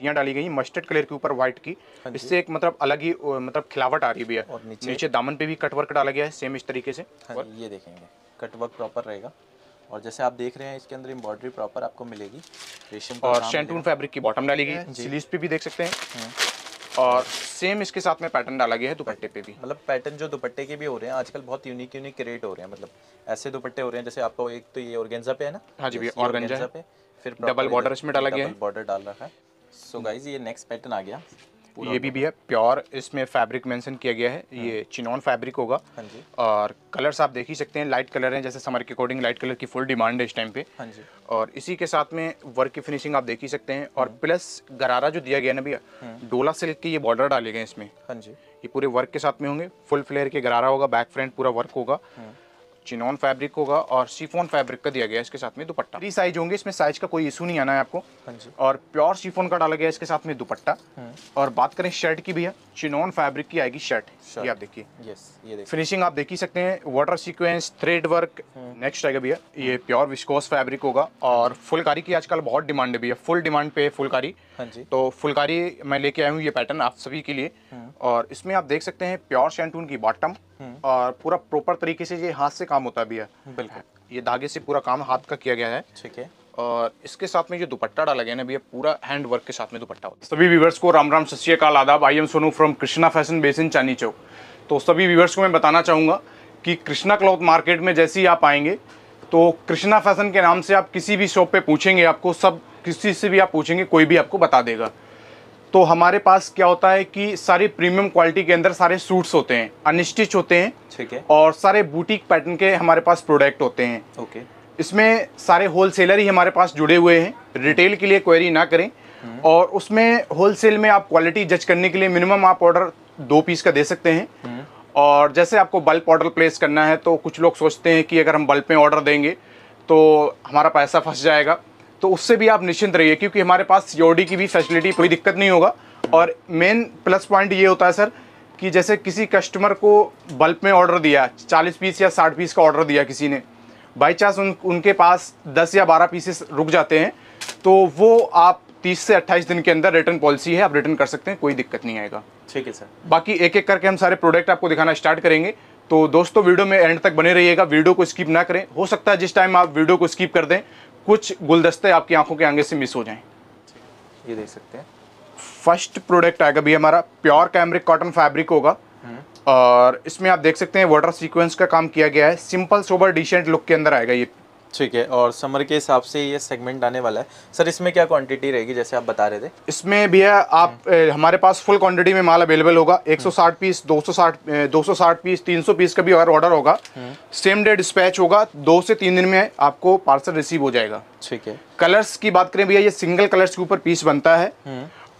यहाँ डाली गई मस्टर्ड कलर के ऊपर व्हाइट की। इससे एक मतलब अलग ही मतलब खिलावट आ रही है। और नीचे? नीचे दामन पे भी कटवर्क डाला गया है सेम इस तरीके से। हाँ जी, ये देखेंगे कटवर्क प्रॉपर रहेगा। और जैसे आप देख रहे हैं इसके अंदर एम्ब्रॉयडरी प्रॉपर आपको मिलेगी। रेशम और शेंटून फैब्रिक की बॉटम डाली गई है स्लीव्स पे भी देख सकते हैं। और सेम इसके साथ में पैटर्न डाला गया है दुपट्टे पे भी। मतलब पैटर्न जो दुपट्टे के भी हो रहे हैं आजकल बहुत यूनिक यूनिक क्रिएट हो रहे हैं। मतलब ऐसे दुपट्टे हो रहे हैं जैसे आपको एक तो ये ऑर्गेंजा पे है ना? हाँ जी भैया, है। पे फिर डबल बॉर्डर इसमें डाला गया है। बॉर्डर डाल रखा है। सो गाइस ये नेक्स्ट पैटर्न आ गया। ये भी भी है। प्योर इसमें फैब्रिक मेंशन किया गया है। ये चिनॉन फैब्रिक होगा। हाँ जी। और कलर्स आप देख ही सकते हैं। लाइट कलर हैं जैसे समर के अकॉर्डिंग लाइट कलर की फुल डिमांड है इस टाइम पे। हाँ जी। और इसी के साथ में वर्क की फिनिशिंग आप देख ही सकते हैं। और प्लस गरारा जो दिया गया है ना भैया डोला सिल्क के ये बॉर्डर डाले गए इसमें। हाँ जी। ये पूरे वर्क के साथ में होंगे। फुल फ्लेयर के गरारा होगा बैक फ्रंट पूरा वर्क होगा। चिनॉन फैब्रिक होगा और शिफॉन फैब्रिक का दिया गया है इसके साथ में दुपट्टा। थ्री साइज़ होंगे इसमें साइज़ का कोई इशू नहीं आना है आपको। हाँ और प्योर शिफॉन का डाला गया इसके साथ में दुपट्टा। और बात करें शर्ट की भैया चिनॉन फैब्रिक की आएगी शर्ट ये आप देखिए। फिनिशिंग आप देख ही सकते हैं water sequence thread work next आएगा भैया ये प्योर विस्कोस फैब्रिक होगा। और फुलकारी की आजकल बहुत डिमांड है भैया फुल डिमांड पे फुलकारी। हाँ तो फुलकारी मैं लेके आया हूँ ये पैटर्न आप सभी के लिए। और इसमें आप देख सकते हैं प्योर शैंटून की बॉटम और पूरा प्रॉपर तरीके से ये हाथ से काम होता भी है। बिल्कुल। ये धागे से पूरा काम हाथ का किया गया है। ठीक है। और इसके साथ में जो दुपट्टा डाला गया है ना भैया पूरा हैंड वर्क के साथ में दुपट्टा होता है। सभी व्यूवर्स को राम राम सत श्री अकाल आदाब। I am Sonu from Krishna fashion basin Chandi Chowk. तो सभी व्यूवर्स को मैं बताना चाहूँगा कि कृष्णा क्लॉथ मार्केट में जैसे ही आप आएँगे तो कृष्णा फ़ैशन के नाम से आप किसी भी शॉप पे पूछेंगे आपको सब किसी से भी आप पूछेंगे कोई भी आपको बता देगा। तो हमारे पास क्या होता है कि सारी प्रीमियम क्वालिटी के अंदर सारे सूट्स होते हैं अनस्टिच होते हैं ठीक है। और सारे बुटीक पैटर्न के हमारे पास प्रोडक्ट होते हैं। ओके। इसमें सारे होलसेलर ही हमारे पास जुड़े हुए हैं। रिटेल के लिए क्वेरी ना करें और उसमें होलसेल में आप क्वालिटी जज करने के लिए मिनिमम आप ऑर्डर दो पीस का दे सकते हैं। और जैसे आपको बल्क ऑर्डर प्लेस करना है तो कुछ लोग सोचते हैं कि अगर हम बल्क में ऑर्डर देंगे तो हमारा पैसा फंस जाएगा। तो उससे भी आप निश्चिंत रहिए क्योंकि हमारे पास सीओडी की भी फैसिलिटी कोई दिक्कत नहीं होगा। और मेन प्लस पॉइंट ये होता है सर कि जैसे किसी कस्टमर को बल्क में ऑर्डर दिया 40 पीस या 60 पीस का ऑर्डर दिया किसी ने बाई चांस उन उनके पास 10 या 12 पीसेस रुक जाते हैं तो वो आप 30 से 28 दिन के अंदर रिटर्न पॉलिसी है आप रिटर्न कर सकते हैं कोई दिक्कत नहीं आएगा। ठीक है सर बाकी एक एक करके हम सारे प्रोडक्ट आपको दिखाना स्टार्ट करेंगे। तो दोस्तों वीडियो में एंड तक बने रहिएगा वीडियो को स्किप ना करें। हो सकता है जिस टाइम आप वीडियो को स्किप कर दें कुछ गुलदस्ते आपकी आँखों के आगे से मिस हो जाएँ। ये देख सकते हैं। फ़र्स्ट प्रोडक्ट आएगा भी हमारा प्योर कैमरिक कॉटन फैब्रिक होगा। और इसमें आप देख सकते हैं वाटर सीक्वेंस का काम किया गया है। सिंपल सोबर डिसेंट लुक के अंदर आएगा ये। ठीक है और समर के हिसाब से ये सेगमेंट आने वाला है। सर इसमें क्या क्वांटिटी रहेगी जैसे आप बता रहे थे? इसमें भैया आप ए, हमारे पास फुल क्वांटिटी में माल अवेलेबल होगा। 160 पीस 260 ए, 260 पीस 300 पीस का भी अगर ऑर्डर होगा। सेम डे डिस्पैच होगा दो से तीन दिन में आपको पार्सल रिसीव हो जाएगा। ठीक है। कलर्स की बात करें भैया ये सिंगल कलर्स के ऊपर पीस बनता है।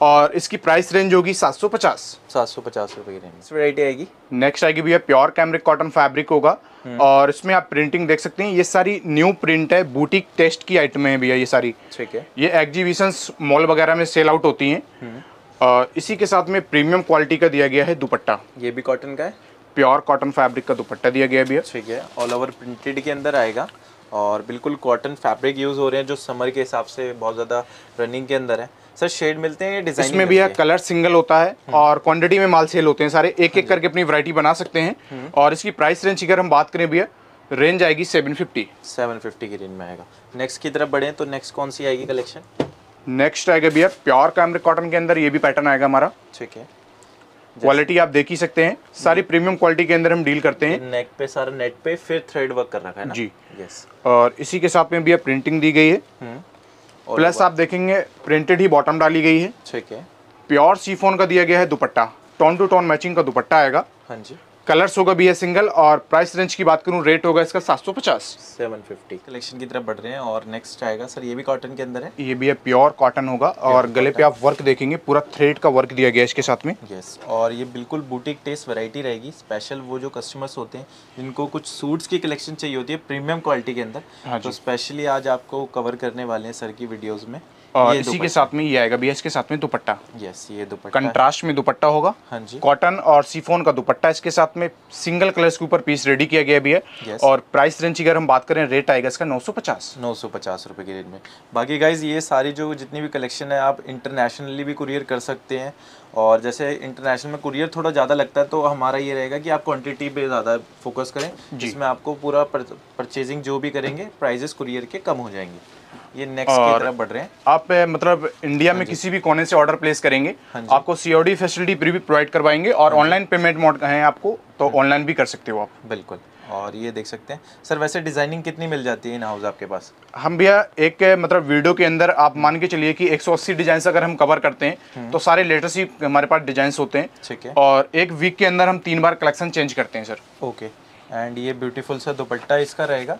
और इसकी प्राइस रेंज होगी 750 सात सौ पचास रुपये की रेंज वैरायटी आएगी। नेक्स्ट आएगी भैया प्योर कैमरिक कॉटन फैब्रिक होगा। और इसमें आप प्रिंटिंग देख सकते हैं ये सारी न्यू प्रिंट है बुटीक टेस्ट की आइटमें हैं भैया ये सारी। ठीक है। ये एग्जीबिशंस मॉल वगैरह में सेल आउट होती हैं। और इसी के साथ में प्रीमियम क्वालिटी का दिया गया है दुपट्टा। ये भी कॉटन का है? प्योर कॉटन फैब्रिक का दुपट्टा दिया गया है भैया। ठीक है ऑल ओवर प्रिंटेड के अंदर आएगा। और बिल्कुल कॉटन फैब्रिक यूज़ हो रहे हैं जो समर के हिसाब से बहुत ज़्यादा रनिंग के अंदर है। सर शेड मिलते हैं डिज़ाइन इसमें भैया कलर सिंगल होता है और क्वांटिटी में माल सेल होते हैं सारे। एक एक करके अपनी वैरायटी बना सकते हैं। और इसकी प्राइस रेंज की अगर हम बात करें भैया रेंज आएगी सेवन फिफ्टी सेवन फिफ्टी की रेंज में आएगा। नेक्स्ट की तरफ़ बढ़े तो नेक्स्ट कौन सी आएगी कलेक्शन नेक्स्ट आएगा भैया प्योर कैमरे कॉटन के अंदर ये भी पैटर्न आएगा हमारा। ठीक है। क्वालिटी आप देख ही सकते हैं। सारी प्रीमियम क्वालिटी के अंदर हम डील करते हैं। नेक पे सारा नेट पे फिर थ्रेड वर्क कर रखा है ना? जी। यस और इसी के साथ में भैया प्रिंटिंग दी गई है। प्लस आप देखेंगे प्रिंटेड ही बॉटम डाली गई है। ठीक है। प्योर सीफोन का दिया गया है dupatta. Tone to tone matching का दुपट्टा आएगा। हाँ जी। कलर्स होगा भी है सिंगल और प्राइस रेंज की बात करूँ रेट होगा इसका 750 सेवन फिफ्टी। कलेक्शन की तरफ़ बढ़ रहे हैं और नेक्स्ट आएगा। सर ये भी कॉटन के अंदर है? ये भी है प्योर कॉटन होगा और गले पे आप वर्क देखेंगे पूरा थ्रेड का वर्क दिया गया है इसके साथ में। यस और ये बिल्कुल बुटीक टेस्ट वैरायटी रहेगी। स्पेशल वो जो कस्टमर्स होते हैं जिनको कुछ सूट्स की कलेक्शन चाहिए होती है प्रीमियम क्वालिटी के अंदर हाँ तो स्पेशली आज आपको कवर करने वाले हैं सर की वीडियोज़ में। और इसी के साथ में ये आएगा भैया इसके साथ में दुपट्टा। यस ये दुपट्टा। कंट्रास्ट में दुपट्टा होगा। हाँ जी। कॉटन और सीफोन का दुपट्टा इसके साथ में सिंगल कलर्स के ऊपर पीस रेडी किया गया भी है. और प्राइस रेंज की अगर हम बात करें रेट आएगा इसका 950 नौ सौ पचास रुपये की रेट में। बाकी गाइज़ ये सारी जो जितनी भी कलेक्शन है आप इंटरनेशनली भी कुरियर कर सकते हैं। और जैसे इंटरनेशनल में कुरियर थोड़ा ज़्यादा लगता है तो हमारा ये रहेगा कि आप क्वांटिटी पे ज़्यादा फोकस करें जिसमें आपको पूरा परचेजिंग जो भी करेंगे प्राइजेस कुरियर के कम हो जाएँगे। ये नेक्स्ट की तरफ़ बढ़ रहे हैं। आप मतलब इंडिया में किसी भी कोने से ऑर्डर प्लेस करेंगे हाँ आपको सीओडी फैसिलिटी भी प्रोवाइड करवाएँगे और ऑनलाइन पेमेंट मोड है आपको तो ऑनलाइन भी कर सकते हो आप। बिल्कुल। और ये देख सकते हैं। सर वैसे डिज़ाइनिंग कितनी मिल जाती है इन हाउस आपके पास? हम भैया एक मतलब वीडियो के अंदर आप मान के चलिए कि 180 डिज़ाइन अगर हम कवर करते हैं तो सारे लेटेस्ट ही हमारे पास डिज़ाइन होते हैं। ठीक है। और एक वीक के अंदर हम तीन बार कलेक्शन चेंज करते हैं सर। ओके एंड ये ब्यूटीफुल सा दुपट्टा इसका रहेगा?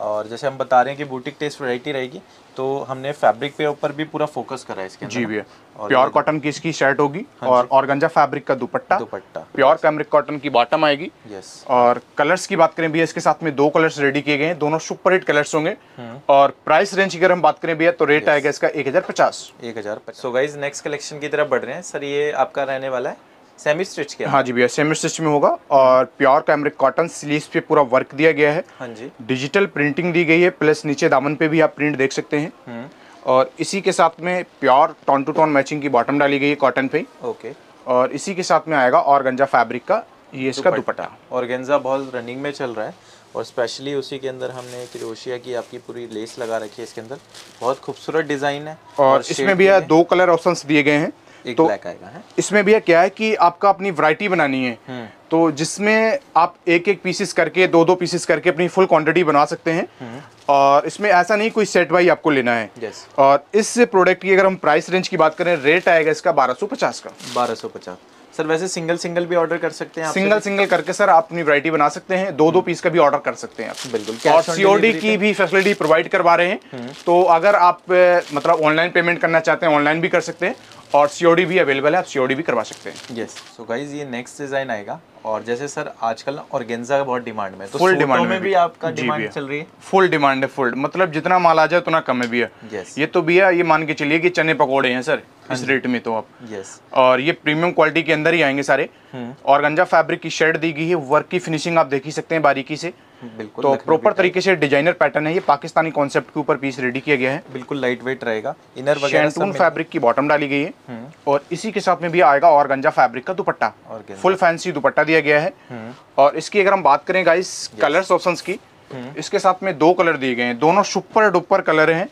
और जैसे हम बता रहे हैं कि बुटीक टेस्ट वैरायटी रहेगी तो हमने फैब्रिक पे ऊपर भी पूरा फोकस करा है इसके अंदर जी भैया। और प्योर कॉटन की इसकी शर्ट होगी और ऑर्गेंजा फैब्रिक का dupatta. Dupatta. Pure cambric cotton की बॉटम आएगी। यस और कलर्स की बात करें भैया इसके साथ में दो कलर्स रेडी किए गए हैं दोनों सुपर हिट कलर्स होंगे। और प्राइस रेंज की अगर हम बात करें भैया तो रेट आएगा इसका एक हज़ार पचास। एक हज़ार सो गाइज़ नेक्स्ट कलेक्शन की तरफ़ बढ़ रहे हैं। सर ये आपका रहने वाला है? सेमी स्टिच के हाँ जी भैया सेमी स्टिच में होगा और प्योर कैमरिक कॉटन स्लीव्स पे पूरा वर्क दिया गया है। हाँ जी। डिजिटल प्रिंटिंग दी गई है प्लस नीचे दामन पे भी आप प्रिंट देख सकते हैं। हम्म। और इसी के साथ में pure tone to tone matching की बॉटम डाली गई है कॉटन पे। ओके और इसी के साथ में आएगा और गंजा फैब्रिक का ये इसका दुपट्टा। ऑर्गेन्जा बहुत रनिंग में चल रहा है और स्पेशली उसी के अंदर हमने क्रोशिया की आपकी पूरी लेस लगा रखी है इसके अंदर। बहुत खूबसूरत डिज़ाइन है और और इसमें भैया दो कलर ऑप्शंस दिए गए हैं। एक तो ब्लैक आएगा है। इसमें भैया क्या है कि आपका अपनी वैरायटी बनानी है। हम्म। तो जिसमें आप एक एक पीसेस करके दो दो पीसेस करके अपनी फुल क्वांटिटी बना सकते हैं। और इसमें ऐसा नहीं कोई सेट वाई आपको लेना है। यस और इस प्रोडक्ट की अगर हम प्राइस रेंज की बात करें रेट आएगा इसका 1250 का। बारह सौ पचास। सर वैसे सिंगल सिंगल भी ऑर्डर कर सकते हैं सिंगल सिंगल करके सर आप अपनी वैरायटी बना सकते हैं। दो दो पीस का भी ऑर्डर कर सकते हैं आप। बिल्कुल और सीओडी की भी फैसिलिटी प्रोवाइड करवा रहे हैं। तो अगर आप मतलब ऑनलाइन पेमेंट करना चाहते हैं ऑनलाइन भी कर सकते हैं। और सीओडी भी अवेलेबल है आप सीओडी भी करवा सकते हैं। यस सो गाइज़ ये नेक्स्ट डिज़ाइन आएगा। और जैसे सर आजकल ऑर्गेन्जा का बहुत डिमांड में है। तो सूटों demand में में भी भी। आपका डिमांड चल रही है? फुल डिमांड है फुल मतलब जितना माल आ जाए उतना कम है भैया यस ये तो भैया ये मान के चलिए कि चने पकौड़े हैं सर इस रेट में तो आप। यस और ये प्रीमियम क्वालिटी के अंदर ही आएँगे सारे। और गंजा फैब्रिक की शर्ट दी गई है वर्क की फिनिशिंग आप देख ही सकते हैं बारीकी से। बिल्कुल तो प्रॉपर तरीके से डिज़ाइनर पैटर्न है ये। पाकिस्तानी कॉन्सेप्ट के ऊपर पीस रेडी किया गया है। बिल्कुल लाइट वेट रहेगा इनर शैंटून फैब्रिक की बॉटम डाली गई है। हम्म, और इसी के साथ में भी आएगा और गंजा फैब्रिक का दुपट्टा। फुल फैंसी दुपट्टा दिया गया है। हम्म, और इसकी अगर हम बात करें गाइस कलर्स ऑप्शन की इसके साथ में दो कलर दिए गए हैं। दोनों सुपर डुपर कलर हैं।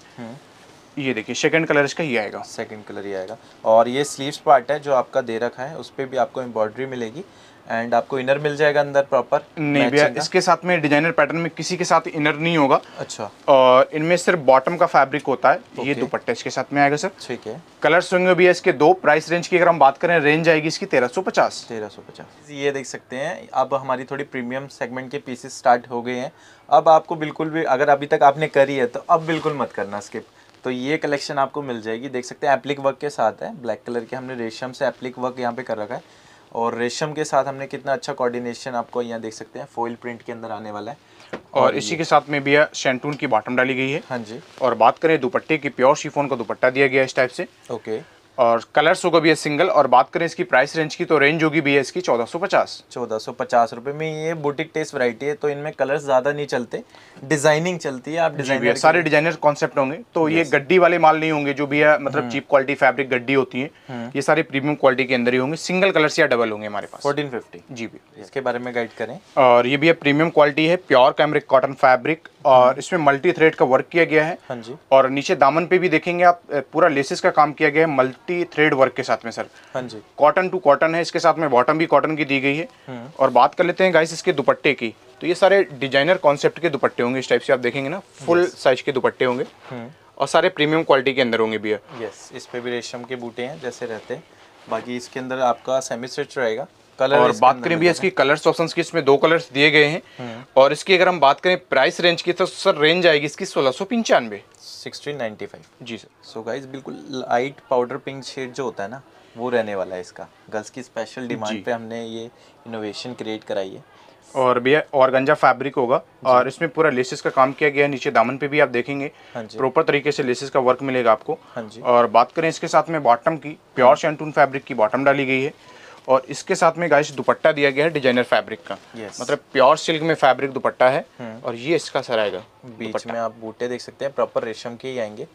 ये देखिए सेकंड कलर इसका ये आएगा। सेकंड कलर ही आएगा। और ये स्लीव्स पार्ट है जो आपका दे रखा है। उस पर भी आपको एम्ब्रॉयडरी मिलेगी। एंड आपको इनर मिल जाएगा अंदर प्रॉपर नहीं भैया इसके साथ में डिज़ाइनर पैटर्न में किसी के साथ इनर नहीं होगा। अच्छा। और इनमें सिर्फ़ बॉटम का फैब्रिक होता है ये. दुपट्टा इसके साथ में आएगा सर ठीक है। कलर्स होंगे भी इसके दो प्राइस रेंज की अगर हम बात करें रेंज आएगी इसकी तेरह सौ पचास। तेरह सौ पचास। ये देख सकते हैं अब हमारी थोड़ी प्रीमियम सेगमेंट के पीसेस स्टार्ट हो गए हैं। अब आपको बिल्कुल भी अगर अभी तक आपने करी है तो अब बिल्कुल मत करना स्किप तो ये कलेक्शन आपको मिल जाएगी। देख सकते हैं एप्लिक वर्क के साथ है ब्लैक कलर के हमने रेशम से एप्लिक वर्क यहाँ पे कर रखा है। और रेशम के साथ हमने कितना अच्छा कोऑर्डिनेशन आपको यहाँ देख सकते हैं फॉइल प्रिंट के अंदर आने वाला है। और इसी के साथ में भैया शैंटून की बॉटम डाली गई है। हाँ जी। और बात करें दुपट्टे की प्योर शिफोन का दुपट्टा दिया गया इस टाइप से। ओके और कलर्स होगा भैया सिंगल और बात करें इसकी प्राइस रेंज की तो रेंज होगी भैया इसकी चौदह सौ पचास। चौदह सौ पचास रुपये में ये बुटीक टेस्ट वैरायटी है तो इनमें कलर्स ज़्यादा नहीं चलते डिज़ाइनिंग चलती है आप डिज़ाइनर सारे डिज़ाइनर कॉन्सेप्ट होंगे तो ये गड्डी वाले माल नहीं होंगे जो भैया मतलब चीप क्वालिटी फैब्रिक गड्डी होती है ये सारे प्रीमियम क्वालिटी के अंदर ही होंगे सिंगल कलर्स या डबल होंगे हमारे पास। फोर्टीन फिफ्टी जी भैया। इसके बारे में गाइड करें। और ये भी प्रीमियम क्वालिटी है प्योर कैमरिक कॉटन फैब्रिक और इसमें मल्टी थ्रेड का वर्क किया गया है। हाँ और नीचे दामन पे भी देखेंगे आप पूरा लेसेस का काम किया गया है मल्टी थ्रेड वर्क के साथ में सर हाँ जी। कॉटन टू कॉटन है इसके साथ में बॉटम भी कॉटन की दी गई है। और बात कर लेते हैं गाइस इसके दुपट्टे की। तो ये सारे डिज़ाइनर कॉन्सेप्ट के दुपट्टे होंगे इस टाइप से आप देखेंगे ना फुल साइज़ के दुपट्टे होंगे। और सारे प्रीमियम क्वालिटी के अंदर होंगे भैया यस इस पे भी रेशम के बूटे हैं जैसे रहते हैं। बाकी इसके अंदर आपका सेमी स्टिच रहेगा। कलर और बात करें भैया इसकी कलर्स ऑप्शंस की इसमें दो कलर्स दिए गए हैं। और इसकी अगर हम बात करें प्राइस रेंज की तो सर रेंज आएगी इसकी सोलह सौ पंचानवे। सिक्सटीन नाइन्टी फाइव जी सर सो गाइज़ बिल्कुल लाइट पाउडर पिंक शेड जो होता है ना वो रहने वाला है इसका। गर्ल्स की स्पेशल डिमांड पे हमने ये इनोवेशन क्रिएट कराई है। और भैया ऑर्गंजा फैब्रिक होगा। और इसमें पूरा लेसेस का काम किया गया है नीचे दामन पे भी आप देखेंगे। हाँ जी। प्रॉपर तरीके से लेसेस का वर्क मिलेगा आपको। हाँ जी। और बात करें इसके साथ में बॉटम की प्योर शैंटून फैब्रिक की बॉटम डाली गई है। और इसके साथ में गाइस दुपट्टा दिया गया है डिज़ाइनर फैब्रिक का। Yes. मतलब प्योर सिल्क में फैब्रिक दुपट्टा है और ये इसका सर आएगा बीच में आप बूटे देख सकते हैं प्रॉपर रेशम के ही आएँगे।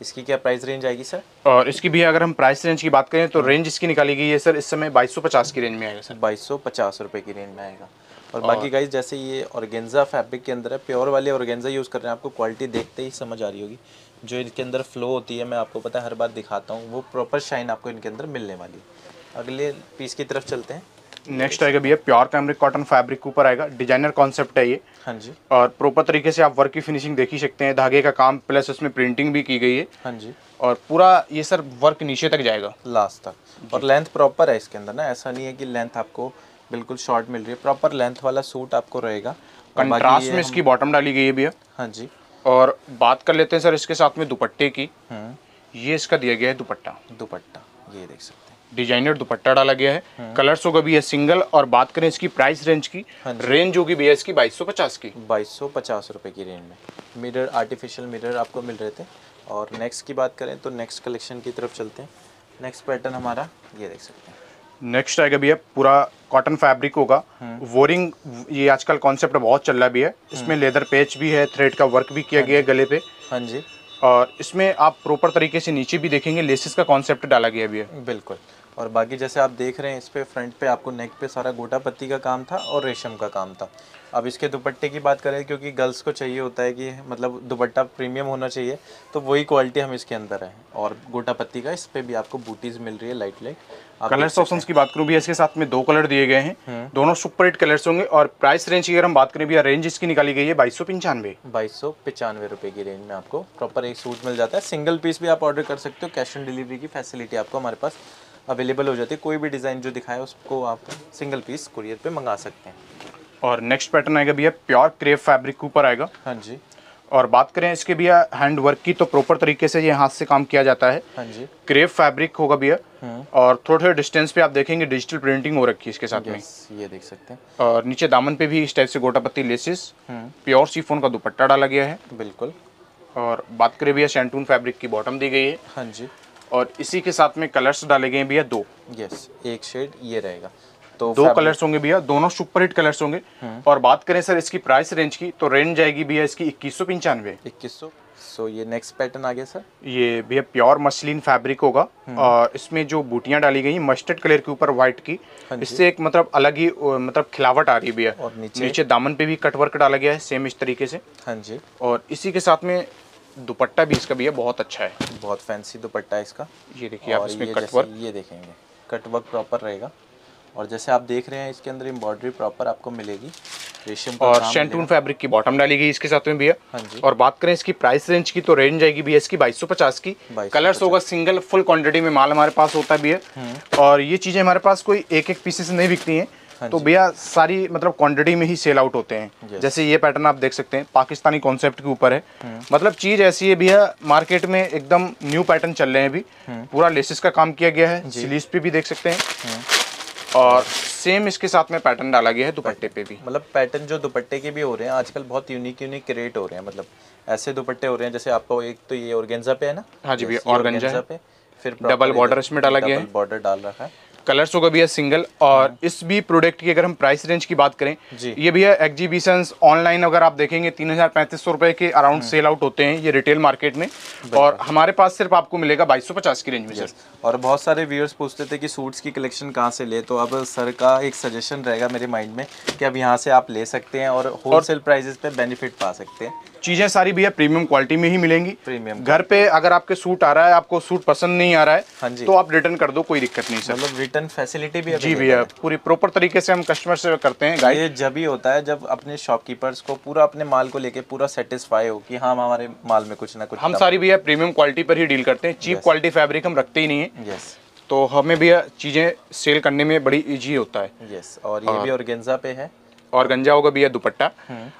इसकी क्या प्राइस रेंज आएगी सर और इसकी भी अगर हम प्राइस रेंज की बात करें तो रेंज इसकी निकाली गई है सर इस समय बाईस की रेंज में आएगा सर बाईस रुपये की रेंज में आएगा। और बाकी गाइस जैसे ये ऑर्गेन्जा फैब्रिक के अंदर है प्योर वाले ऑर्गेन्जा यूज़ कर रहे हैं आपको क्वालिटी देखते ही समझ आ रही होगी। जो इनके अंदर फ्लो होती है मैं आपको पता है हर बार दिखाता हूँ वो प्रॉपर शाइन आपको इनके अंदर मिलने वाली है। अगले पीस की तरफ़ चलते हैं। नेक्स्ट आएगा भैया प्योर कैमरिक कॉटन फैब्रिक के ऊपर आएगा। डिज़ाइनर कॉन्सेप्ट है ये। हाँ जी। और प्रॉपर तरीके से आप वर्क की फिनिशिंग देख ही सकते हैं। धागे का काम प्लस उसमें प्रिंटिंग भी की गई है। हाँ जी। और पूरा ये सर वर्क नीचे तक जाएगा। लास्ट तक। और लेंथ प्रॉपर है इसके अंदर ना। ऐसा नहीं है कि लेंथ आपको बिल्कुल शॉर्ट मिल रही है। प्रॉपर लेंथ वाला सूट आपको रहेगा। कंट्रास्ट में इसकी बॉटम डाली गई है भैया। हाँ जी। और बात कर लेते हैं सर इसके साथ में दुपट्टे की। हम्म। ये इसका दिया गया है दुपट्टा। दुपट्टा। ये देख सकते डिज़ाइनर दुपट्टा डाला गया है। कलर्स होगा भी है सिंगल और बात करें इसकी प्राइस रेंज की। हाँ रेंज होगी भैया इसकी बाईस की। बाईस सौ पचास रुपये की रेंज में। मिरर आर्टिफिशियल मिरर आपको मिल रहे थे। और नेक्स्ट की बात करें तो नेक्स्ट कलेक्शन की तरफ़ चलते हैं। नेक्स्ट पैटर्न हमारा ये देख सकते हैं। नेक्स्ट आएगा भैया पूरा कॉटन फैब्रिक होगा। वोरिंग ये आजकल कॉन्सेप्ट बहुत चल रहा भी है। इसमें लेदर पेच भी है थ्रेड का वर्क भी किया गया है गले पे। हाँ जी। और इसमें आप प्रॉपर तरीके से नीचे भी देखेंगे लेसेस का कॉन्सेप्ट डाला गया भी है बिल्कुल। और बाकी जैसे आप देख रहे हैं इस पर फ्रंट पे आपको नेक पे सारा गोटा पत्ती का काम था और रेशम का काम था। अब इसके दुपट्टे की बात करें क्योंकि गर्ल्स को चाहिए होता है कि मतलब दुपट्टा प्रीमियम होना चाहिए तो वही क्वालिटी हम इसके अंदर है। और गोटा पत्ती का इस पर भी आपको बूटीज मिल रही है लाइट लाइट आप कलर ऑप्शंस की बात करूँ भी इसके साथ में दो कलर दिए गए हैं। दोनों सुपर हिट कलर्स होंगे और प्राइस रेंज की अगर हम बात करें भैया रेंज इसकी निकाली गई है बाईस सौ पंचानवे। बाईस सौ पचानवे रुपये की रेंज में आपको प्रॉपर एक सूट मिल जाता है। सिंगल पीस भी आप ऑर्डर कर सकते हो कैश ऑन डिलीवरी की फैसिलिटी आपको हमारे पास अवेलेबल हो जाती है कोई भी डिज़ाइन जो दिखाए उसको आप सिंगल पीस कुरियर पे मंगा सकते हैं। और नेक्स्ट पैटर्न आएगा भैया प्योर क्रेप फैब्रिक के ऊपर आएगा। हाँ जी। और बात करें इसके भैया हैंड वर्क की तो प्रॉपर तरीके से ये हाथ से काम किया जाता है। हाँ जी। क्रेप फैब्रिक होगा भैया। और थोड़े थोड़े डिस्टेंस पे आप देखेंगे डिजिटल प्रिंटिंग हो रखी है इसके साथ में। ये देख सकते हैं। और नीचे दामन पे भी इस टाइप से गोटा पत्ती लेसिस प्योर सीफोन का दुपट्टा डाला गया है। बिल्कुल। और बात करें भैया शैंटून फैब्रिक की बॉटम दी गई है। हाँ जी। और इसी के साथ में कलर्स डाले गए भैया दो। यस एक शेड ये रहेगा। तो दो कलर्स होंगे भैया दोनों सुपर हिट कलर्स होंगे। और बात करें सर इसकी प्राइस रेंज की तो रेंज जाएगी भैया इसकी इक्कीस सौ पंचानवे। इक्कीस सौ। सो ये नेक्स्ट पैटर्न आ गया सर ये भैया प्योर मसलिन फैब्रिक होगा। और इसमें जो बूटियाँ डाली गई मस्टर्ड कलर के ऊपर व्हाइट की हाँ इससे एक मतलब अलग ही मतलब खिलावट आ रही है भैया। और नीचे? नीचे दामन पे भी कट वर्क डाला गया है सेम इस तरीके से। हाँ जी। और इसी के साथ में दुपट्टा भी इसका भैया बहुत अच्छा है। बहुत फैंसी दुपट्टा है इसका। ये देखिए आप इसमें कट वर्क ये देखेंगे कट वर्क प्रॉपर रहेगा। और जैसे आप देख रहे हैं इसके अंदर एम्ब्रॉयडरी प्रॉपर आपको मिलेगी। रेशम और शैंटून। फैब्रिक की बॉटम डाली गई इसके साथ में भैया। हाँ जी। और बात करें इसकी प्राइस रेंज की तो रेंज आएगी भैया इसकी 2250 की। 2250 कलर्स होगा सिंगल फुल क्वांटिटी में माल हमारे पास होता भी है। हम्म। और ये चीज़ें हमारे पास कोई एक एक पीसेस नहीं बिकती हाँ। तो भैया सारी मतलब क्वांटिटी में ही सेल आउट होते हैं। जैसे ये पैटर्न आप देख सकते हैं पाकिस्तानी कॉन्सेप्ट के ऊपर है। हम्म। मतलब चीज़ ऐसी है भैया मार्केट में एकदम न्यू पैटर्न चल रहे हैं अभी। हम्म। पूरा लेसिस का काम किया गया है स्लीव्स पे भी देख सकते हैं। और सेम इसके साथ में पैटर्न डाला गया है दुपट्टे पे भी। मतलब पैटर्न जो दुपट्टे के भी हो रहे हैं आजकल बहुत यूनिक यूनिक क्रिएट हो रहे हैं। मतलब ऐसे दुपट्टे हो रहे हैं जैसे आपको एक तो ये ऑर्गेन्जा पे है ना? हाँ जी भैया, है। पे। फिर डबल बॉर्डर इसमें डाला गया है। बॉर्डर डाल रखा है। कलर्स होगा भैया सिंगल और इस भी प्रोडक्ट की अगर हम प्राइस रेंज की बात करें। ये भैया एग्जीबिशन ऑनलाइन अगर आप देखेंगे तीन हज़ार पैंतीस सौ रुपए के अराउंड सेल आउट होते हैं ये रिटेल मार्केट में। और हमारे पास सिर्फ़ आपको मिलेगा बाईस सौ पचास की रेंज में सर और बहुत सारे व्यूअर्स पूछते थे कि सूट्स की कलेक्शन कहाँ से ले तो अब सर का एक सजेशन रहेगा मेरे माइंड में कि अब यहाँ से आप ले सकते हैं और होलसेल प्राइसेस पे बेनिफिट पा सकते हैं। चीज़ें सारी भैया प्रीमियम क्वालिटी में ही मिलेंगी। प्रीमियम घर पे अगर आपके सूट आ रहा है आपको सूट पसंद नहीं आ रहा हाँ है जी। तो आप रिटर्न कर दो कोई दिक्कत नहीं सर मतलब रिटर्न फैसिलिटी भी जी भैया है। पूरी प्रॉपर तरीके से हम कस्टमर से करते हैं गाइड ये जब ही होता है जब अपने शॉपकीपर्स को पूरा अपने माल को लेके पूरा सेटिस्फाई हो कि हाँ हमारे माल में कुछ ना कुछ हम सारी भैया प्रीमियम क्वालिटी पर ही डील करते हैं। चीप क्वालिटी फैब्रिक हम रखते ही नहीं है। तो हमें भैया चीज़ें सेल करने में बड़ी इजी होता है। यस और ये भी ऑर्गेन्जा पे है। और गंजा होगा भैया दुपट्टा।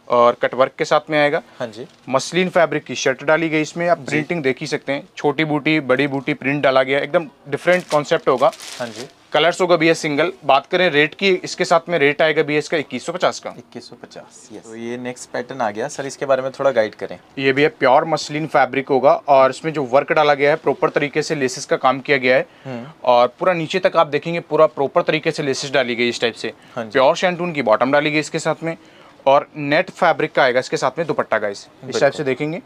और कटवर्क के साथ में आएगा। हाँ जी। मसलिन फैब्रिक की शर्ट डाली गई इसमें। आप प्रिंटिंग देख ही सकते हैं। छोटी बूटी बड़ी बूटी प्रिंट डाला गया। एकदम डिफरेंट कॉन्सेप्ट होगा। हाँ जी। कलर्स होगा भैया सिंगल। बात करें रेट की इसके साथ में रेट आएगा भैया इसका इक्कीस सौ पचास का। इक्कीस सौ पचास तो ये नेक्स्ट पैटर्न आ गया। सर इसके बारे में थोड़ा गाइड करें। ये भी है प्योर मसलिन फैब्रिक होगा और इसमें जो वर्क डाला गया है प्रॉपर तरीके से लेसेस का काम किया गया है। हम्म। और पूरा नीचे तक आप देखेंगे पूरा प्रॉपर तरीके से लेसेस डाली गई इस टाइप से। हाँ प्योर शैंटून की बॉटम डाली गई इसके साथ में। और नेट फैब्रिक का आएगा इसके साथ में दुपट्टा का इस टाइप से देखेंगे।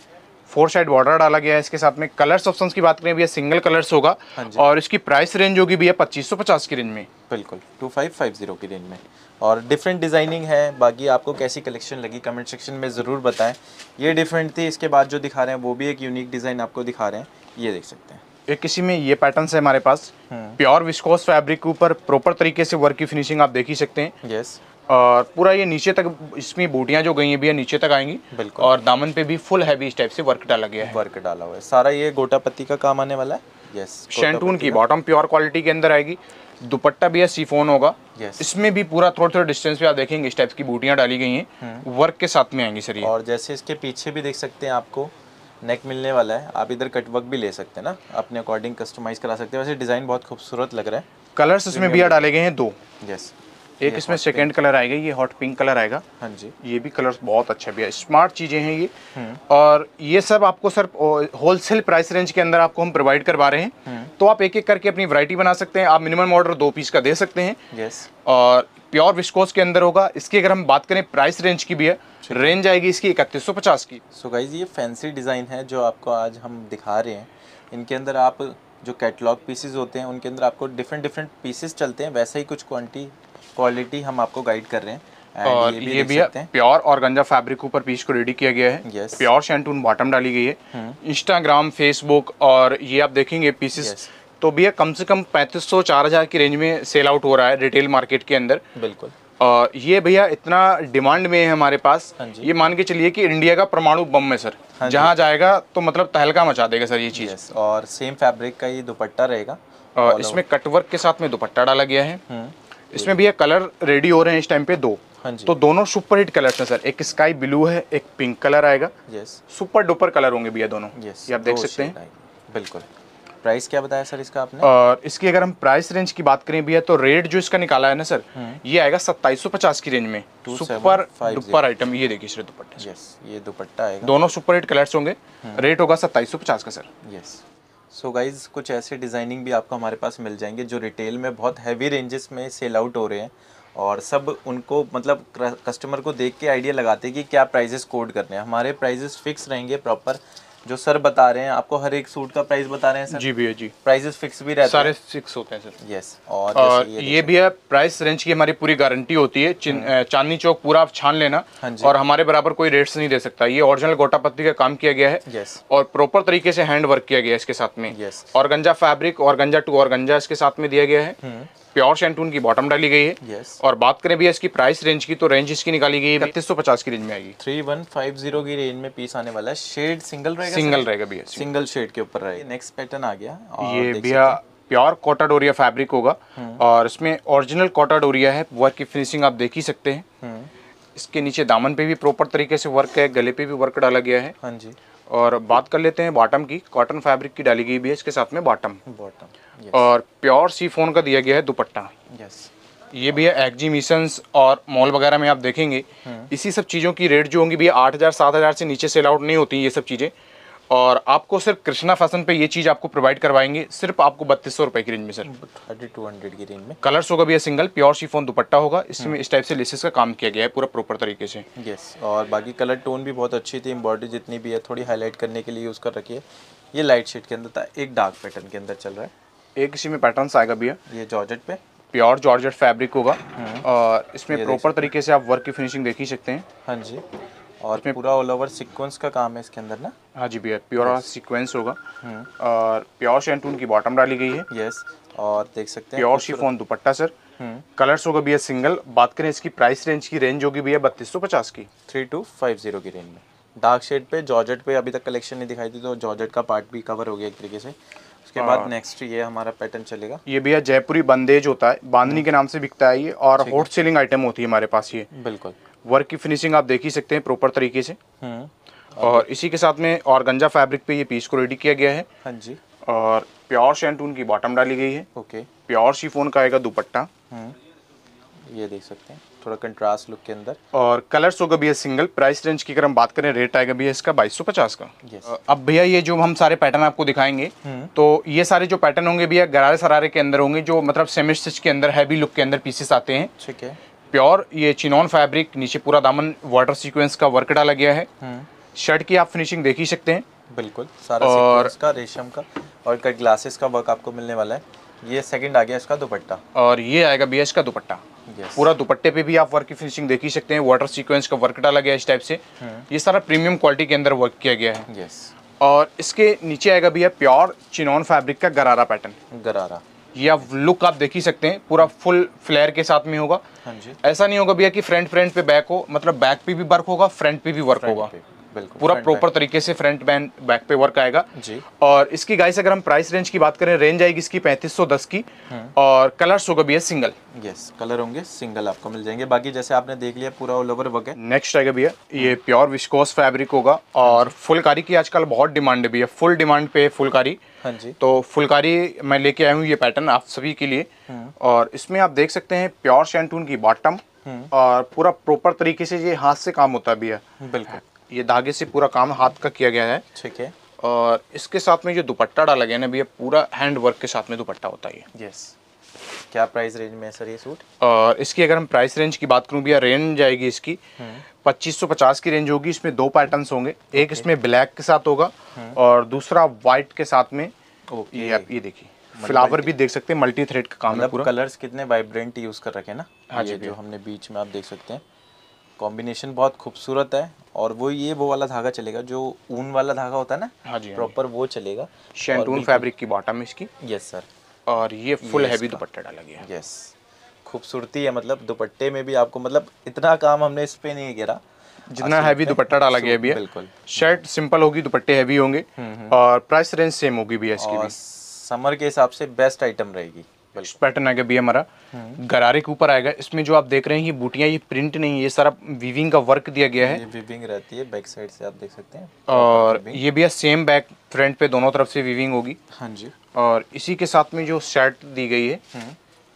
फोर साइड बॉर्डर डाला गया है इसके साथ में कलर्स ऑप्शन की बात करें भैया सिंगल कलर्स होगा। हाँ और इसकी प्राइस रेंज होगी भैया पच्चीस सौ पचास की रेंज में। बिल्कुल टू फाइव फाइव ज़ीरो की रेंज में। और डिफरेंट डिज़ाइनिंग है बाकी आपको कैसी कलेक्शन लगी कमेंट सेक्शन में ज़रूर बताएँ। ये डिफरेंट थी इसके बाद जो दिखा रहे हैं वो भी एक यूनिक डिज़ाइन आपको दिखा रहे हैं ये देख सकते हैं। एक किसी में ये पैटर्न है हमारे पास। प्योर विस्कोस फैब्रिक के ऊपर प्रॉपर तरीके से वर्क की फिनिशिंग आप देख ही सकते हैं। यस और पूरा ये नीचे तक इसमें बूटियाँ जो गई हैं भैया नीचे तक आएँगी। बिल्कुल। और दामन पे भी फुल हैवी इस टाइप से वर्क डाला गया है। वर्क डाला हुआ है। सारा ये गोटा पत्ती का काम आने वाला है? यस शैंटून की बॉटम प्योर क्वालिटी के अंदर आएगी। दुपट्टा भी है सीफोन होगा। Yes. इसमें भी पूरा थोड़े थोड़े डिस्टेंस पे आप देखेंगे इस टाइप की बूटियाँ डाली गई हैं। वर्क के साथ में आएँगी सर ये। और जैसे इसके पीछे भी देख सकते हैं आपको नेक मिलने वाला है। आप इधर कटवर्क भी ले सकते हैं ना। अपने अकॉर्डिंग कस्टमाइज करा सकते हैं। वैसे डिज़ाइन बहुत खूबसूरत लग रहा है। कलर्स इसमें भी डाले गए हैं दो। यस एक इसमें सेकेंड कलर आएगा ये हॉट पिंक कलर आएगा। हाँ जी। ये भी कलर बहुत अच्छा भी है। स्मार्ट चीज़ें हैं ये। हम्म। और ये सब आपको सर होलसेल प्राइस रेंज के अंदर आपको हम प्रोवाइड करवा रहे हम्म। हैं तो आप एक एक करके अपनी वैरायटी बना सकते हैं। आप मिनिमम ऑर्डर दो पीस का दे सकते हैं। यस और प्योर विस्कोस के अंदर होगा। इसकी अगर हम बात करें प्राइस रेंज की भी है रेंज आएगी इसकी इकतीस सौ पचास की। सो so गाइज़ ये फैंसी डिज़ाइन है जो आपको आज हम दिखा रहे हैं। इनके अंदर आप जो कैटलॉग पीसेज होते हैं उनके अंदर आपको डिफरेंट डिफरेंट पीसेस चलते हैं। वैसे ही कुछ क्वांटी क्वालिटी हम आपको गाइड कर रहे हैं। और ये देख भी है। प्योर और गंजा फैब्रिक ऊपर पीस को रेडी किया गया है। Yes. प्योर शैंटून बॉटम डाली गई है। हम्म। इंस्टाग्राम फेसबुक और ये आप देखेंगे पीसेस Yes. तो भैया कम से कम पैंतीस सौ चार हज़ार की रेंज में सेल आउट हो रहा है रिटेल मार्केट के अंदर। बिल्कुल। और ये भैया इतना डिमांड में है हमारे पास। हाँ ये मान के चलिए कि इंडिया का परमाणु बम है सर हाँ जहाँ जाएगा तो मतलब तहलका मचा देगा सर ये चीज़। और सेम फैब्रिक का ये दुपट्टा रहेगा। और इसमें कटवर्क के साथ में दुपट्टा डाला गया है। हम्म इसमें भैया कलर रेडी हो रहे हैं इस टाइम पे दो। हाँ जी। तो दोनों सुपर हिट कलर्स हैं सर एक स्काई ब्लू है एक पिंक कलर आएगा। यस सुपर डुपर कलर होंगे भैया दोनों। यस ये आप देख सकते हैं। बिल्कुल। प्राइस क्या बताया सर इसका आपने? और इसकी अगर हम प्राइस रेंज की बात करें भैया तो रेट जो इसका निकाला है ना सर हम्म। ये आएगा सत्ताईस की रेंज में। सुपर डुपर आइटम ये देखिए सर दुपट्टे। यस ये दुपट्टा आएगा। दोनों सुपर हिट कलर्स होंगे। हम्म। रेट होगा सत्ताईस सौ पचास का sir yes so so guys कुछ ऐसे डिज़ाइनिंग भी आपको हमारे पास मिल जाएँगे जो रिटेल में बहुत हैवी रेंजेस में सेल आउट हो रहे हैं और सब उनको मतलब कस्टमर को देख के आइडिया लगाते हैं कि क्या प्राइजेस कोड करने हैं। हमारे प्राइजेस फिक्स रहेंगे प्रॉपर जो सर बता रहे हैं आपको हर एक सूट का प्राइस बता रहे हैं सर? जी भैया जी। प्राइजेस फिक्स भी रहते सारे फिक्स होते हैं सर। यस और और ये भी है प्राइस रेंज की हमारी पूरी गारंटी होती है। चांदनी चौक पूरा आप छान लेना हम्म। हाँ और हमारे बराबर कोई रेट्स नहीं दे सकता। ये ओरिजिनल गोटा पत्ती का काम किया गया है यस और प्रॉपर तरीके से हैंड वर्क किया गया है इसके साथ में। Yes. और गंजा फैब्रिक और गंजा टू और गंजा इसके साथ में दिया गया है। हम्म। प्योर शैंटून की बॉटम डाली गई है। यस और बात करें भैया इसकी प्राइस रेंज की तो रेंज इसकी निकाली गई है इकतीस सौ पचास की रेंज में आएगी। थ्री वन फाइव ज़ीरो की रेंज में पीस आने वाला है। शेड सिंगल रहेगा सिंगल रहेगा भैया सिंगल शेड के ऊपर रहेगा। नेक्स्ट पैटर्न आ गया ये भैया प्योर कोटा डोरिया फैब्रिक होगा। हम्म। और इसमें ओरिजिनल कोटा डोरिया है वर्क की फिनिशिंग आप देख ही सकते हैं। हम्म। इसके नीचे दामन पे भी प्रॉपर तरीके से वर्क है गले पे भी वर्क डाला गया है। हाँ जी। और बात कर लेते हैं बॉटम की कॉटन फैब्रिक की डाली गई भी है इसके साथ में बॉटम बॉटम और प्योर सी फ़ोन का दिया गया है दुपट्टा। यस ये भी है एग्जीमिशंस और मॉल वगैरह में आप देखेंगे। हम्म। इसी सब चीज़ों की रेट जो होंगी भी आठ हज़ार सात हज़ार से नीचे सेल आउट नहीं होती ये सब चीज़ें। और आपको सिर्फ़ कृष्णा फ़ैशन पे ये चीज़ आपको प्रोवाइड करवाएँगे सिर्फ़ आपको बत्तीस सौ रुपये की रेंज में सर थर्टी टू हंड्रेड की रेंज में। कलर्स होगा भी सिंगल प्योर शिफोन दुपट्टा होगा। इसमें इस टाइप से लेसेस का काम किया गया है पूरा प्रॉपर तरीके से। यस और बाकी कलर टोन भी बहुत अच्छी थी एम्ब्रॉयडरी जितनी भी है थोड़ी हाईलाइट करने के लिए यूज़ कर रखी है। ये लाइट शेड के अंदर था एक डार्क पैटर्न के अंदर चल रहा है। एक इसी में पैटर्न्स आएगा भैया। ये जॉर्जेट पे। प्योर जॉर्जेट फैब्रिक होगा। हम्म। और इसमें प्रॉपर तरीके से आप वर्क की फिनिशिंग देख ही सकते हैं। हाँ जी। और इसमें पूरा ऑल ओवर सीक्वेंस का काम है इसके अंदर ना? हाँ जी भैया प्योर सीक्वेंस होगा। हम्म। और प्योर शैंटून की बॉटम डाली गई है। यस और देख सकते हैं pure chiffon dupatta sir hmm. Colours होगा भैया सिंगल बात करें इसकी प्राइस रेंज की रेंज होगी भैया बत्तीस सौ पचास की। थ्री टू फाइव ज़ीरो की रेंज में। डार्क शेड पे जॉर्जेट पे अभी तक कलेक्शन नहीं दिखाई थी तो जॉर्जेट का पार्ट भी कवर हो गया एक तरीके से। उसके बाद नेक्स्ट ये हमारा पैटर्न चलेगा। ये भैया जयपुरी बंदेज होता है। बांधनी के नाम से बिकता है ये और हॉट सेलिंग आइटम होती है हमारे पास ये। बिल्कुल। वर्क की फिनिशिंग आप देख ही सकते हैं प्रॉपर तरीके से। हम्म। और इसी के साथ में और गंजा फैब्रिक पे ये पीस को रेडी किया गया है। हाँ जी। और प्योर शैंटून की बॉटम डाली गई है। ओके। प्योर शिफोन का आएगा दुपट्टा। हम्म। ये देख सकते हैं। थोड़ा कंट्रास्ट लुक के अंदर। और कलर्स होगा भैया सिंगल प्राइस रेंज की अगर हम बात करें रेट आएगा भैया इसका बाईस सौ पचास का। Yes. अब भैया ये जो हम सारे पैटर्न आपको दिखाएँगे तो ये सारे जो पैटर्न होंगे भैया गरारे सरारे के अंदर होंगे जो मतलब सेमी स्टिच के अंदर हैवी लुक के अंदर पीसेस आते हैं। ठीक है। प्योर ये चिनॉन फैब्रिक नीचे पूरा दामन वाटर सीक्वेंस का वर्क डाला गया है। शर्ट की आप फिनिशिंग देख ही सकते हैं। बिल्कुल सारा और- का रेशम का और कट ग्लासेस का वर्क आपको मिलने वाला है। ये सेकंड आ गया इसका दुपट्टा। और ये आएगा भैया इसका दुपट्टा। यस पूरा दुपट्टे पे भी आप वर्क की फिनिशिंग देख ही सकते हैं। वाटर सीक्वेंस का वर्क डाला गया इस टाइप से। ये सारा प्रीमियम क्वालिटी के अंदर वर्क किया गया है। यस और इसके नीचे आएगा भैया प्योर चिनॉन फैब्रिक का गरारा पैटर्न गरारा ये आप लुक आप देख ही सकते हैं पूरा फुल फ्लेयर के साथ में होगा। हाँ जी। ऐसा नहीं होगा भैया कि फ्रंट फ्रंट पे बैक हो मतलब बैक पे भी वर्क होगा फ्रंट पे भी वर्क होगा। पूरा प्रॉपर तरीके से फ्रंट बैंड बैक पे वर्क आएगा। जी। और इसकी गाइस अगर हम प्राइस रेंज की बात करें रेंज आएगी इसकी पैंतीस सौ दस की। और कलर्स होगा भैया सिंगल यस कलर होंगे सिंगल आपको मिल जाएँगे। बाकी जैसे आपने देख लिया पूरा ऑल ओवर वर्क है। नेक्स्ट आएगा भैया ये प्योर विस्कोस फैब्रिक होगा। और फुलकारी की आजकल बहुत डिमांड है भैया फुल डिमांड पे है फुलकारी। हाँ जी। तो फुलकारी मैं लेके आया हूँ ये पैटर्न आप सभी के लिए। और इसमें आप देख सकते हैं प्योर शैंटून की बॉटम और पूरा प्रॉपर तरीके से ये हाथ से काम होता है भैया। बिल्कुल। ये धागे से पूरा काम हाथ का किया गया है। ठीक है। और इसके साथ में जो दुपट्टा डाला गया ना भैया पूरा हैंड वर्क के साथ में दुपट्टा होता है ये। यस क्या प्राइस रेंज में है सर ये सूट? और इसकी अगर हम प्राइस रेंज की बात करूँ भैया रेंज आएगी इसकी पच्चीस सौ पचास की रेंज होगी इसमें दो पैटर्न्स होंगे। एक इसमें ब्लैक के साथ होगा और दूसरा वाइट के साथ में ये आप ये देखिए। फ्लावर भी देख सकते हैं मल्टी थ्रेड का काम है मतलब पूरा। कलर्स कितने वाइब्रेंट यूज़ कर रखे ना? हाँ जी, ये जो। हमने बीच में आप देख सकते हैं। कॉम्बिनेशन बहुत खूबसूरत है और वो ये वो वाला धागा चलेगा जो ऊन वाला धागा होता है ना हाँ जी, हाँ प्रॉपर वो चलेगा। शैंटून फैब्रिक की बॉटम इसकी। यस सर और ये फुल हैवी दुपट्टा डाला गया है। यस खूबसूरती है मतलब दुपट्टे में भी आपको मतलब इतना काम हमने इस पे नहीं गिरा जितना हैवी दुपट्टा डाला गया है बिल्कुल। शर्ट सिंपल होगी दुपट्टे हैवी होंगे। और प्राइस रेंज सेम होगी भैया इसकी भी। समर के हिसाब से बेस्ट आइटम रहेगी। बिल्कुल। पैटर्न आएगा भैया हमारा गरारे के ऊपर आएगा। इसमें जो आप देख रहे हैं ये बूटियाँ ये प्रिंट नहीं है ये सारा वीविंग का वर्क दिया गया है। ये विविंग रहती है बैक साइड से आप देख सकते हैं। और ये भैया सेम बैक फ्रंट पे दोनों तरफ़ से वीविंग होगी। हाँ जी। और इसी के साथ में जो शर्ट दी गई है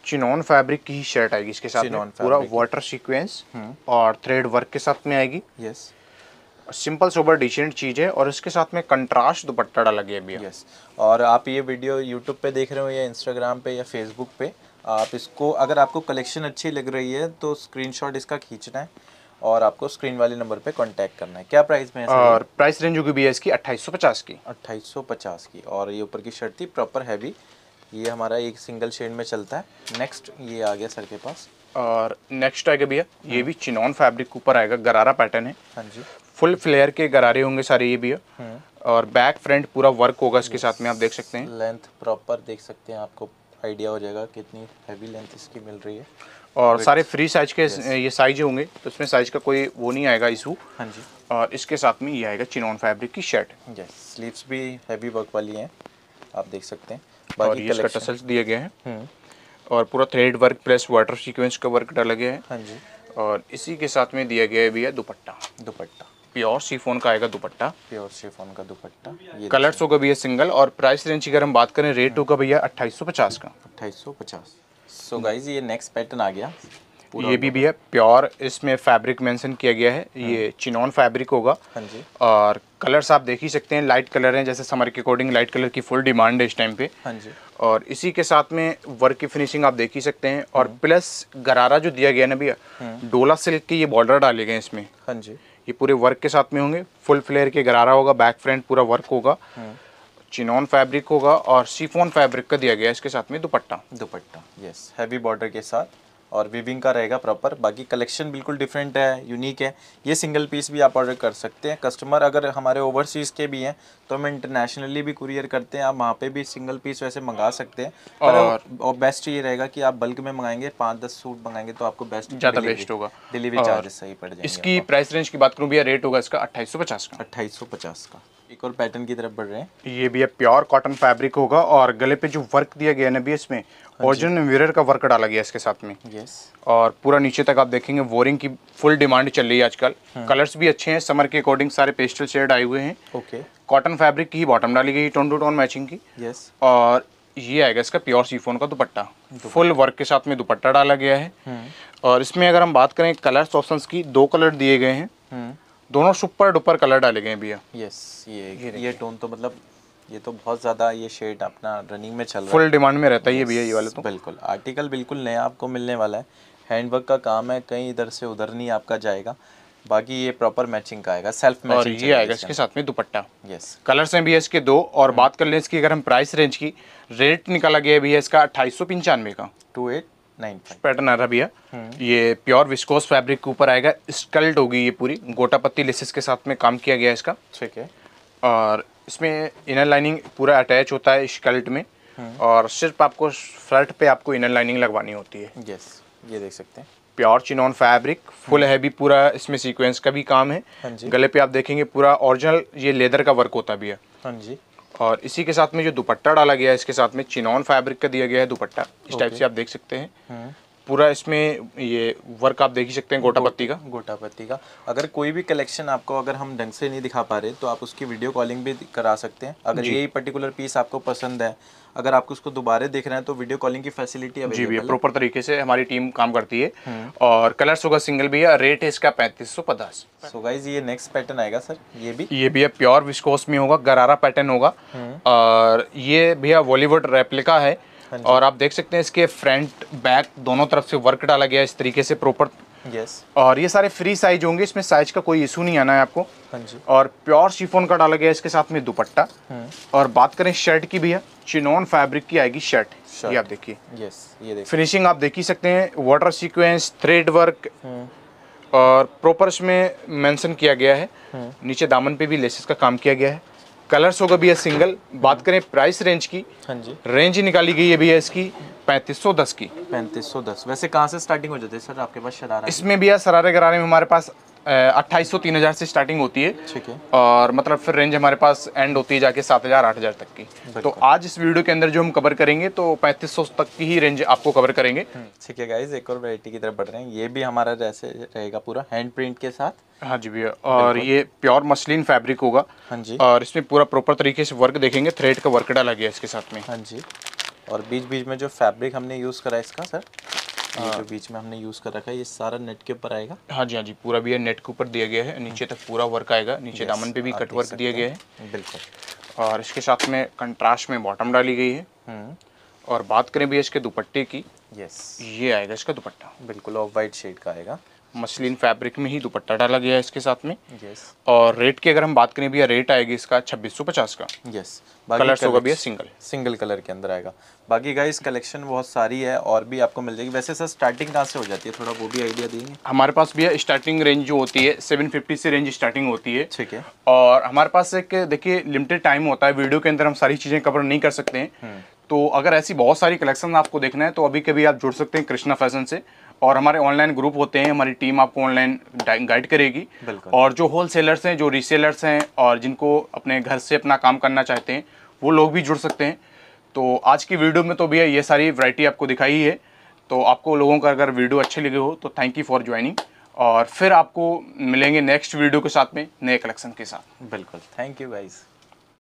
चिनॉन फैब्रिक की ही शर्ट आएगी। इसके साथ में पूरा वाटर सीक्वेंस और थ्रेड वर्क के साथ में आएगी। यस सिंपल सोबर डिसेंट चीज़ है और इसके साथ में कंट्रास्ट दुपट्टा डाला गया है। भैया यस और आप ये वीडियो यूट्यूब पे देख रहे हो या इंस्टाग्राम पे या फेसबुक पे आप इसको अगर आपको कलेक्शन अच्छी लग रही है तो स्क्रीनशॉट इसका खींचना है और आपको स्क्रीन वाले नंबर पे कांटेक्ट करना है। क्या प्राइस में है और प्राइस रेंज होगी भैया इसकी अट्ठाईस सौ पचास की। अट्ठाईस सौ पचास की। और ये ऊपर की शर्ट थी प्रॉपर हैवी ये हमारा एक सिंगल शेड में चलता है। नेक्स्ट ये आ गया सर के पास। और नेक्स्ट आएगा भैया ये भी चिनॉन फैब्रिक ऊपर आएगा गरारा पैटर्न है। हाँ जी। फुल फ्लेयर के गरारे होंगे सारे ये भैया और बैक फ्रंट पूरा वर्क होगा इसके साथ में आप देख सकते हैं। लेंथ प्रॉपर देख सकते हैं आपको आइडिया हो जाएगा कितनी हैवी लेंथ इसकी मिल रही है। और सारे फ्री साइज़ के ये साइज़ होंगे तो इसमें साइज़ का कोई वो नहीं आएगा इशू हाँ जी। और इसके साथ में ये आएगा चिनॉन फैब्रिक की शर्ट यस स्लीव्स भी हैवी वर्क वाली हैं आप देख सकते हैं। और ये इसका टसल्स दिया गया है। हम्म, और पूरा thread work plus water sequence का वर्क डाला गया है। हाँ जी। और इसी के साथ में दिया गया है भैया दुपट्टा। दुपट्टा। प्योर सीफोन का आएगा दुपट्टा। प्योर शिफॉन का दुपट्टा ये कलर्स होगा भैया सिंगल और प्राइस रेंज की अगर हम बात करें रेट होगा भैया अट्ठाईस सौ पचास का। अट्ठाईस सौ पचास। सो गाइज़ ये नेक्स्ट पैटर्न आ गया। ये भी भैया प्योर इसमें फैब्रिक मेंशन किया गया है। ये चिनॉन फैब्रिक होगा। हाँ जी। और कलर्स आप देख ही सकते हैं लाइट कलर हैं जैसे समर के अकॉर्डिंग लाइट कलर की फुल डिमांड है इस टाइम पे। हाँ जी। और इसी के साथ में वर्क की फिनिशिंग आप देख ही सकते हैं। और प्लस गरारा जो दिया गया ना भैया डोला सिल्क के ये बॉर्डर डाले गए हैं इसमें। हाँ जी। ये पूरे वर्क के साथ में होंगे। फुल फ्लेयर के गरारा होगा बैक फ्रंट पूरा वर्क होगा। चिनॉन फैब्रिक होगा और सीफोन फैब्रिक का दिया गया है इसके साथ में dupatta. Dupatta yes heavy border के साथ। और विविंग का रहेगा प्रॉपर बाकी कलेक्शन बिल्कुल डिफरेंट है यूनिक है। ये सिंगल पीस भी आप ऑर्डर कर सकते हैं। कस्टमर अगर हमारे ओवरसीज़ के भी हैं तो हम इंटरनेशनली भी कुरियर करते हैं। आप वहाँ पे भी सिंगल पीस वैसे मंगा सकते हैं। और- पर और बेस्ट ये रहेगा कि आप बल्क में मंगाएँगे पाँच दस सूट मंगाएँगे तो आपको बेस्ट ज़्यादा बेस्ट होगा। डिलीवरी चार्जेस सही पड़ जाएँगे इसकी प्राइस रेंज की बात करूँ भैया रेट होगा इसका अट्ठाईस का। अट्ठाईस का। एक और पैटर्न की तरफ़ बढ़ रहे हैं। ये भी है प्योर कॉटन फैब्रिक होगा और गले पे जो वर्क दिया गया है ना भी इसमें ओरिजिनल मिरर का वर्क डाला गया है इसके साथ में। यस और पूरा नीचे तक आप देखेंगे वोरिंग की फुल डिमांड चल रही है आजकल। कलर्स भी अच्छे हैं समर के अकॉर्डिंग सारे पेस्टल शेड आए हुए हैं। ओके कॉटन फैब्रिक की ही बॉटम डाली गई टोन टू टोन मैचिंग की। यस और ये आएगा इसका प्योर सीफोन का दुपट्टा। फुल वर्क के साथ में दुपट्टा डाला गया है। और इसमें अगर हम बात करें कलर्स ऑप्शंस की दो कलर दिए गए हैं। दोनों सुपर डुपर कलर डाले गए हैं भैया। यस ये ये टोन तो मतलब ये तो बहुत ज़्यादा ये शेड अपना रनिंग में चल रहा है। फुल डिमांड में रहता है ये भैया ये वाले तो। बिल्कुल। आर्टिकल बिल्कुल नया आपको मिलने वाला है। हैंडवर्क का काम है कहीं इधर से उधर नहीं आपका जाएगा। बाकी ये प्रॉपर मैचिंग का आएगा सेल्फ मैचिंग और ये आएगा इसके साथ में दुपट्टा। यस कलर्स हैं भैया इसके दो और बात कर लें इसकी अगर हम प्राइस रेंज की रेट निकाला गया है भैया इसका अट्ठाईस सौ पंचानवे का। टू एट पैटर्न आ रहा भैया। ये प्योर विस्कोस फैब्रिक के ऊपर आएगा स्कल्ट होगी ये पूरी। गोटा पत्ती लेसिस के साथ में काम किया गया है इसका। ठीक है। और इसमें इनर लाइनिंग पूरा अटैच होता है स्कल्ट में। और सिर्फ़ आपको फ्रंट पे आपको इनर लाइनिंग लगवानी होती है। यस ये देख सकते हैं। Pure chinon fabric full heavy पूरा इसमें सीक्वेंस का भी काम है। हाँ गले पे आप देखेंगे पूरा ओरिजिनल ये लेदर का वर्क होता भी है। हाँ जी। और इसी के साथ में जो दुपट्टा डाला गया है इसके साथ में चिनॉन फैब्रिक का दिया गया है दुपट्टा। इस टाइप से आप देख सकते हैं। हम्म। पूरा इसमें ये वर्क आप देख ही सकते हैं गोटा पत्ती का। गोटा पत्ती का। अगर कोई भी कलेक्शन आपको अगर हम ढंग से नहीं दिखा पा रहे तो आप उसकी वीडियो कॉलिंग भी करा सकते हैं। अगर यही पर्टिकुलर पीस आपको पसंद है अगर आपको उसको दोबारा देख रहे हैं तो वीडियो कॉलिंग की फैसिलिटी जी भैया प्रॉपर तरीके से हमारी टीम काम करती है। और कलर्स होगा सिंगल भी है रेट है इसका पैंतीस सौ पचास। सो गाइज़ ये नेक्स्ट पैटर्न आएगा सर ये भी? ये भैया प्योर विस्कोस में होगा गरारा पैटर्न होगा। और ये भैया बॉलीवुड रेप्लिका है। और आप देख सकते हैं इसके फ्रंट बैक दोनों तरफ़ से वर्क डाला गया है इस तरीके से प्रॉपर यस और ये सारे फ्री साइज़ होंगे इसमें साइज़ का कोई इशू नहीं आना है आपको। हाँ जी। और प्योर शिफोन का डाला गया इसके साथ में दुपट्टा। और बात करें शर्ट की भैया चिनॉन फैब्रिक की आएगी शर्ट। ये आप देखिए। यस ये देख फिनिशिंग आप देख ही सकते हैं वाटर सीक्वेंस थ्रेड वर्क और प्रॉपर इसमें मेंशन किया गया है। नीचे दामन पे भी लेसेस का काम किया गया है। कलर्स होगा भैया सिंगल। बात करें प्राइस रेंज की हाँ जी। रेंज ही निकाली गई है भैया इसकी पैंतीस सौ दस की। पैंतीस सौ दस। वैसे कहाँ से स्टार्टिंग हो जाती है सर? आपके पास शरारा? इसमें भैया शरारे गरारे में हमारे पास अट्ठाईस सौ तीन हज़ार से स्टार्टिंग होती है। ठीक है। और मतलब फिर रेंज हमारे पास एंड होती है जाके सात हज़ार आठ हज़ार तक की। तो आज इस वीडियो के अंदर जो हम कवर करेंगे तो पैंतीस सौ तक की ही रेंज आपको कवर करेंगे। ठीक है गाइज़ एक और वैरायटी की तरफ़ बढ़ रहे हैं। ये भी हमारा जैसे रहेगा पूरा हैंड प्रिंट के साथ। हाँ जी भैया और ये प्योर मसलिन फैब्रिक होगा। हाँ जी। और इसमें पूरा प्रॉपर तरीके से वर्क देखेंगे थ्रेड का वर्क डाला गया इसके साथ में। हाँ जी। और बीच बीच में जो फैब्रिक हमने यूज़ करा है इसका सर ये जो बीच में हमने यूज़ कर रखा है ये सारा नेट के ऊपर आएगा। हाँ जी हाँ जी पूरा भी है नेट के ऊपर दिया गया है नीचे तक पूरा वर्क आएगा नीचे दामन पे भी कट वर्क दिया गया है। बिल्कुल। और इसके साथ में कंट्रास्ट में बॉटम डाली गई है। हम्म। और बात करें भी इसके दुपट्टे की यस ये आएगा इसका दुपट्टा। बिल्कुल ऑफ़ वाइट शेड का आएगा। मसलिन फैब्रिक में ही दुपट्टा डाला गया है इसके साथ में। यस और रेट की अगर हम बात करें भैया रेट आएगी इसका छब्बीस सौ पचास का। यस कलर्स होगा भैया सिंगल सिंगल कलर के अंदर आएगा। बाकी गाइस कलेक्शन बहुत सारी है और भी आपको मिल जाएगी। वैसे सर स्टार्टिंग कहाँ से हो जाती है? थोड़ा वो भी आइडिया देंगे। हमारे पास भैया स्टार्टिंग रेंज जो होती है 750 से रेंज स्टार्टिंग होती है। ठीक है। और हमारे पास एक देखिए लिमिटेड टाइम होता है। वीडियो के अंदर हम सारी चीज़ें कवर नहीं कर सकते हैं। तो अगर ऐसी बहुत सारी कलेक्शन आपको देखना है तो अभी कभी आप जुड़ सकते हैं कृष्णा फ़ैशन से। और हमारे ऑनलाइन ग्रुप होते हैं हमारी टीम आपको ऑनलाइन गाइड करेगी। और जो होलसेलर्स हैं जो रीसेलर्स हैं और जिनको अपने घर से अपना काम करना चाहते हैं वो लोग भी जुड़ सकते हैं। तो आज की वीडियो में तो भैया ये सारी वैरायटी आपको दिखाई है। तो आपको लोगों का अगर वीडियो अच्छे लगे हो तो थैंक यू फॉर ज्वाइनिंग और फिर आपको मिलेंगे नेक्स्ट वीडियो के साथ में नए कलेक्शन के साथ। बिल्कुल। Thank you guys